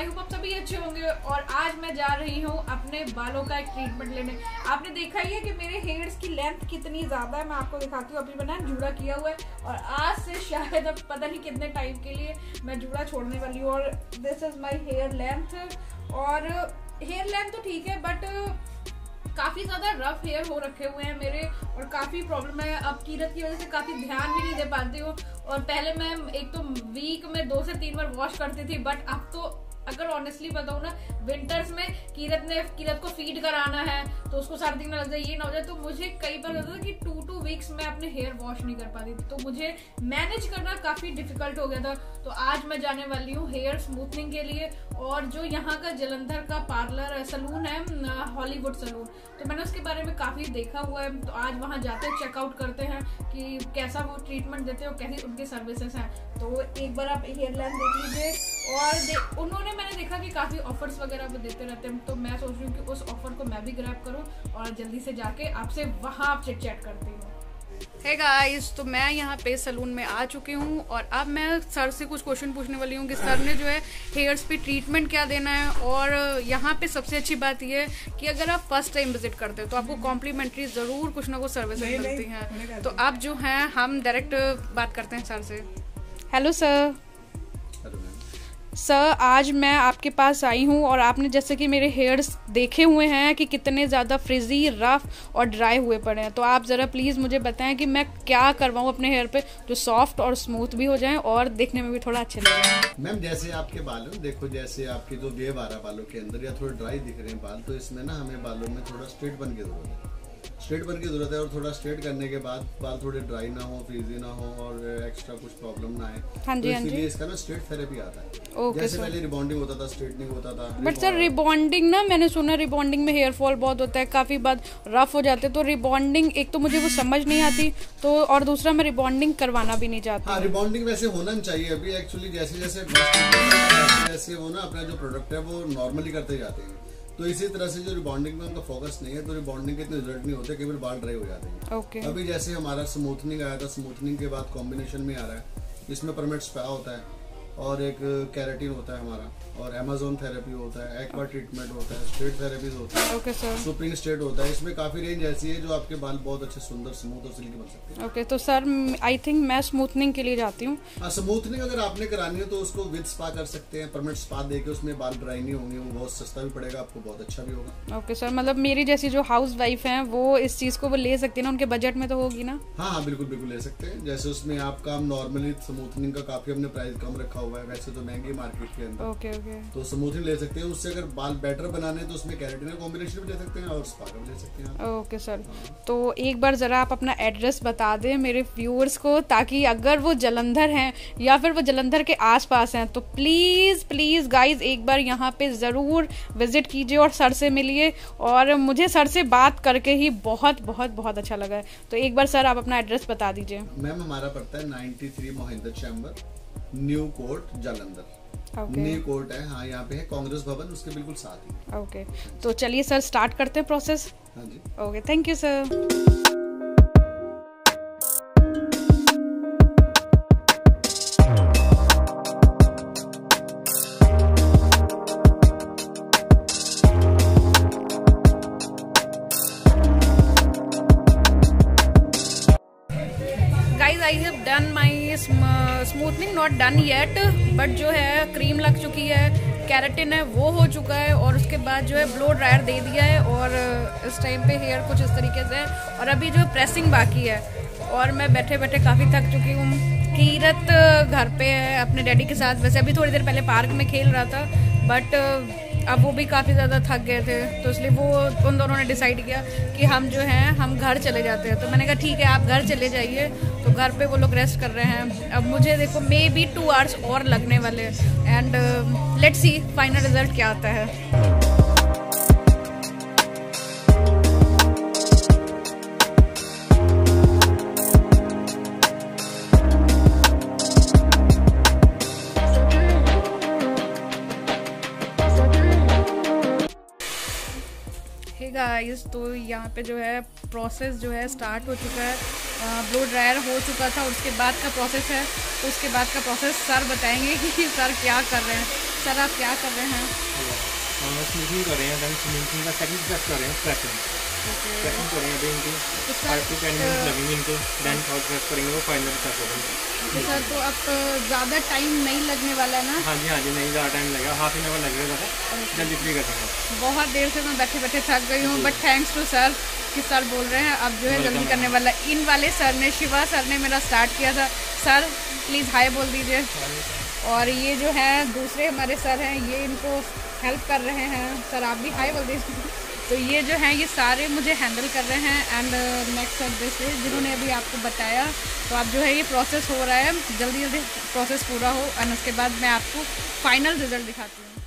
I hope आप सभी अच्छे होंगे और आज मैं जा रही हूँ अपने बालों का एक ट्रीटमेंट लेने। आपने देखा ही है कि मेरे हेयर्स की लेंथ कितनी ज़्यादा है, मैं आपको दिखाती हूँ। अभी मैंने जूड़ा किया हुआ है और आज से शायद अब पता नहीं कितने टाइम के लिए मैं जूड़ा छोड़ने वाली हूँ। और this is my hair length और हेयर लेंथ तो ठीक है बट काफ़ी ज़्यादा रफ हेयर हो रखे हुए हैं मेरे और काफ़ी प्रॉब्लम है। अब कीरत की वजह से काफ़ी ध्यान भी नहीं दे पाती हूँ। और पहले मैं एक तो वीक में दो से तीन बार वॉश करती थी बट अब तो अगर ऑनेस्टली बताऊँ ना विंटर्स में कीरत ने कीरत को फ़ीड कराना है तो उसको सर्दी में लग जाए, ये ना हो जाए तो मुझे कई बार लगता था कि टू टू वीक्स में अपने हेयर वॉश नहीं कर पाती थी। तो मुझे मैनेज करना काफ़ी डिफ़िकल्ट हो गया था। तो आज मैं जाने वाली हूँ हेयर स्मूथनिंग के लिए और जो यहाँ का जलंधर का पार्लर सलून है हॉलीवुड सलून। तो मैंने उसके बारे में काफ़ी देखा हुआ है। तो आज वहाँ जाते हैं चेकआउट करते हैं कि कैसा वो ट्रीटमेंट देते हैं और कैसी उनकी सर्विसेज़ हैं। तो एक बार आप हेयर लाइन देख लीजिए। और दे, उन्होंने मैंने देखा कि काफ़ी ऑफर्स वगैरह वो देते रहते हैं। तो मैं सोच रही हूँ कि उस ऑफ़र को मैं भी ग्रैप करूँ और जल्दी से जाके आपसे वहाँ आप चिट चैट करती हूँ। है गाइस तो मैं यहाँ पे सलून में आ चुकी हूँ और अब मैं सर से कुछ क्वेश्चन पूछने वाली हूँ कि सर ने जो है हेयर्स पे ट्रीटमेंट क्या देना है? और यहाँ पे सबसे अच्छी बात यह है कि अगर आप फ़र्स्ट टाइम विज़िट करते हो तो आपको कॉम्प्लीमेंट्री ज़रूर कुछ ना कुछ सर्विस मिलती हैं। तो अब जो है हम डायरेक्ट बात करते हैं सर से। हेलो सर सर आज मैं आपके पास आई हूँ और आपने जैसे कि मेरे हेयर्स देखे हुए हैं कि कितने ज़्यादा फ्रिजी रफ और ड्राई हुए पड़े हैं। तो आप ज़रा प्लीज़ मुझे बताएँ कि मैं क्या करवाऊँ अपने हेयर पे जो सॉफ्ट और स्मूथ भी हो जाए और देखने में भी थोड़ा अच्छे लगे। मैम जैसे आपके बाल, देखो जैसे आपके जो वेव आ रहा बालों के अंदर या थोड़े ड्राई दिख रहे हैं बाल तो इसमें ना हमें बालों में थोड़ा स्ट्रेट बन के ज़रूरत है। स्ट्रेट बन की ज़रूरत है और थोड़ा स्ट्रेट करने के बाद बाल थोड़े ड्राई ना हो फ्रीजी ना हो और एक्स्ट्रा कुछ प्रॉब्लम ना आए। हाँ जी, तो हाँ इसलिए इसका ना स्ट्रेट थेरेपी आता है। ओके जैसे पहले रिबॉन्डिंग होता था स्ट्रेटनिंग होता था बट सर रिबॉन्डिंग ना मैंने सुना रिबॉन्डिंग में हेयर फॉल बहुत होता है काफ़ी बात रफ हो जाते हैं तो रिबॉन्डिंग एक तो मुझे वो समझ नहीं आती तो और दूसरा मैं रिबॉन्डिंग करवाना भी नहीं चाहती। हाँ रिबॉन्डिंग वैसे होना चाहिए अभी एक्चुअली जैसे जैसे जैसे वो ना अपना जो प्रोडक्ट है वो नॉर्मली करते जाते हैं। तो इसी तरह से जो रिबॉन्डिंग में उनका फोकस नहीं है तो रिबॉन्डिंग के इतने रिज़ल्ट नहीं होते केवल बाल ड्राई हो जाते हैं okay. अभी जैसे हमारा स्मूथनिंग आया था स्मूथनिंग के बाद कॉम्बिनेशन में आ रहा है इसमें परमिट स्पा होता है और एक कैरेटिन होता है हमारा और एमेजोन थेरेपी होता है एक्वा ट्रीटमेंट होता है स्ट्रेट थेरेपीज होता है। ओके सर सुप्रीम स्ट्रेट होता है। इसमें काफ़ी रेंज ऐसी है जो आपके बाल बहुत अच्छे सुंदर स्मूथ और सिल्की बन सकते हैं। ओके तो सर आई थिंक मैं स्मूथनिंग के लिए जाती हूँ। स्मूथनिंग हाँ, अगर आपने करानी है तो उसको विद स्पा कर सकते हैं परमानेंट स्पा देके उसमें बाल ड्राई नहीं होंगे वो बहुत सस्ता भी पड़ेगा आपको बहुत अच्छा भी होगा। ओके सर मतलब मेरी जैसी जो हाउस वाइफ है वो इस चीज़ को वो ले सकती है ना उनके बजट में तो होगी ना? हाँ हाँ बिल्कुल बिल्कुल ले सकते हैं। जैसे उसमें आपका नॉर्मली स्मूथनिंग का काफ़ी हमने प्राइस कम रखा हुआ है वैसे तो महँगी मार्केट के अंदर। ओके ओके तो स्मूथनिंग ले सकते हैं उससे अगर बाल बेटर बनाने तो उसमें कैरेटिन कॉम्बिनेशन भी ले सकते हैं और स्पा भी ले सकते हैं ओके सर तो एक बार ज़रा आप अपना एड्रेस बता दें मेरे व्यूअर्स को ताकि अगर वो जलंधर हैं या फिर वो जलंधर के आसपास हैं तो प्लीज़ प्लीज़ गाइज़ एक बार यहाँ पे ज़रूर विज़िट कीजिए और सर से मिलिए। और मुझे सर से बात करके ही बहुत बहुत बहुत अच्छा लगा है। तो एक बार सर आप अपना एड्रेस बता दीजिए। मैम हमारा पड़ता है ninety three Mohinder chamber. New court Jalandhar. Okay. Court है हाँ यहाँ पे है कांग्रेस भवन उसके बिल्कुल साथ ही। Okay okay. तो चलिए सर स्टार्ट करते हैं प्रोसेस हाँ जी। Okay thank you sir done yet but जो है क्रीम लग चुकी है कैरेटिन है, वो हो चुका है, और उसके बाद जो है ब्लो ड्रायर दे दिया है, और इस टाइम पे हेयर कुछ इस तरीके से है, और अभी जो प्रेसिंग बाकी है, और मैं बैठे बैठे काफ़ी थक चुकी हूँ। कीरत घर पे है, अपने डैडी के साथ, वैसे अभी थोड़ी देर पहले पार्क में खेल रहा था बट अब वो भी काफ़ी ज़्यादा थक गए थे तो इसलिए वो उन दोनों ने डिसाइड किया कि हम जो हैं, हम घर चले जाते हैं। तो मैंने कहा, ठीक है, आप घर चले जाइए। तो घर पे वो लोग रेस्ट कर रहे हैं। अब मुझे देखो मे बी टू आवर्स और लगने वाले and let's see final result क्या आता है। गाइस तो यहाँ पे जो है प्रोसेस जो है स्टार्ट हो चुका है। ब्लो ड्रायर हो चुका था, उसके बाद का प्रोसेस है। तो उसके बाद का प्रोसेस सर बताएँगे कि सर क्या कर रहे हैं। सर आप क्या कर रहे हैं? हम स्मूथिंग कर रहे हैं का सेकंड स्टेप कर रहे हैं स्ट्रेचिंग कर रहे अभी इनकी। तो फाइव टू टेन मिनट लगेंगे इनको। देन थर्ड करेंगे वो फाइनल तो सर तो अब ज़्यादा टाइम नहीं लगने वाला है ना? हाँ जी हाँ जी नहीं ज़्यादा टाइम लगेगा। हाफ़ एन आवर लगेगा ज़्यादा। जल्दी फ्री कर देंगे। बहुत देर से मैं बैठे बैठे थक गई हूँ बट थैंक्स टू सर कि सर बोल रहे हैं अब जो है जल्दी करने वाला। इन वाले सर ने शिवा सर ने मेरा स्टार्ट किया था। सर प्लीज़ हाय बोल दीजिए। और ये जो है दूसरे हमारे सर हैं ये इनको हेल्प कर रहे हैं। सर आप भी हाय बोल दीजिए। तो ये जो है, ये सारे मुझे हैंडल कर रहे हैं एंड नेक्स्ट सर्विस से जिन्होंने अभी आपको बताया तो आप जो है ये प्रोसेस हो रहा है। जल्दी जल्दी प्रोसेस पूरा हो एंड उसके बाद मैं आपको फाइनल रिज़ल्ट दिखाती हूँ।